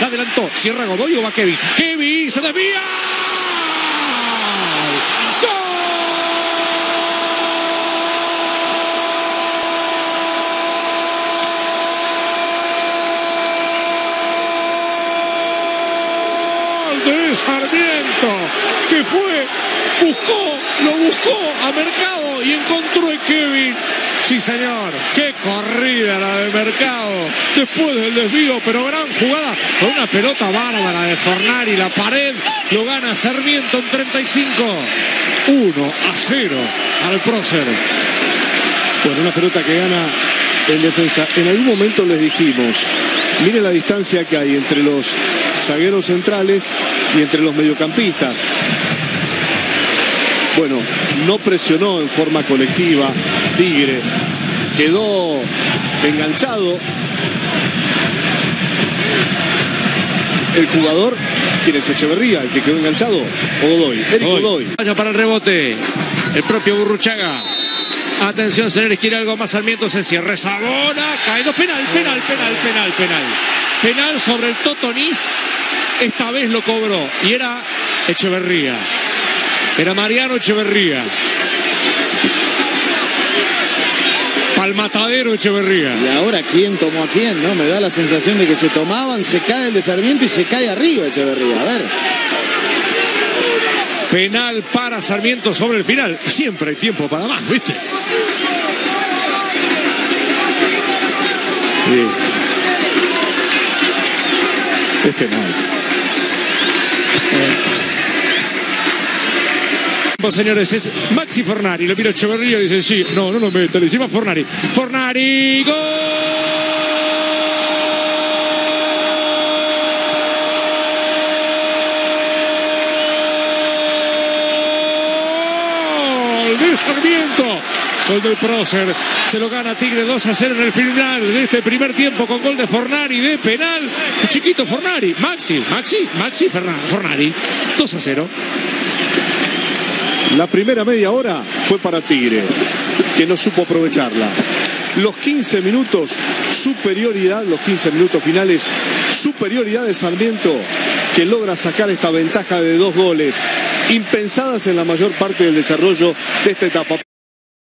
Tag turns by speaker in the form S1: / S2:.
S1: La adelantó. Cierra Godoy o va Kevin. Kevin se desvía. de Sarmiento, que fue, buscó, lo buscó a Mercado y encontró a Kevin. Sí, señor, qué corrida la de Mercado. Después del desvío, pero gran jugada con una pelota bárbara de Fornari. La pared lo gana Sarmiento en 35. 1 a 0 al prócer.
S2: Bueno, una pelota que gana en defensa. En algún momento les dijimos, miren la distancia que hay entre los zagueros centrales y entre los mediocampistas. Bueno, no presionó en forma colectiva Tigre, quedó enganchado. El jugador, ¿quién es Echeverría? ¿El que quedó enganchado? ¿O Godoy? Eric Godoy.
S1: Vaya para el rebote. El propio Burruchaga. Atención, señores, quiere algo más Sarmiento, se cierra esa bola, cae, no, penal, penal, penal, penal, penal. Penal sobre el Totonís, esta vez lo cobró y era Echeverría. Era Mariano Echeverría. Al matadero Echeverría.
S3: Y ahora, ¿quién tomó a quién? No, me da la sensación de que se tomaban, se cae el de Sarmiento y se cae arriba Echeverría. A ver.
S1: Penal para Sarmiento sobre el final. Siempre hay tiempo para más, ¿viste?
S2: Sí. Es penal.
S1: Señores, es Maxi Fornari. Lo mira Echeverría y dice: Sí, no, no lo mete. Le decimos Fornari. Fornari, gol. de Sarmiento. Gol del Prócer. Se lo gana Tigre 2 a 0 en el final de este primer tiempo con gol de Fornari de penal. Chiquito Fornari. Maxi, Maxi, Maxi Fornari. 2 a 0.
S2: La primera media hora fue para Tigre, que no supo aprovecharla. Los 15 minutos, superioridad, los 15 minutos finales, superioridad de Sarmiento, que logra sacar esta ventaja de dos goles, impensadas en la mayor parte del desarrollo de esta etapa.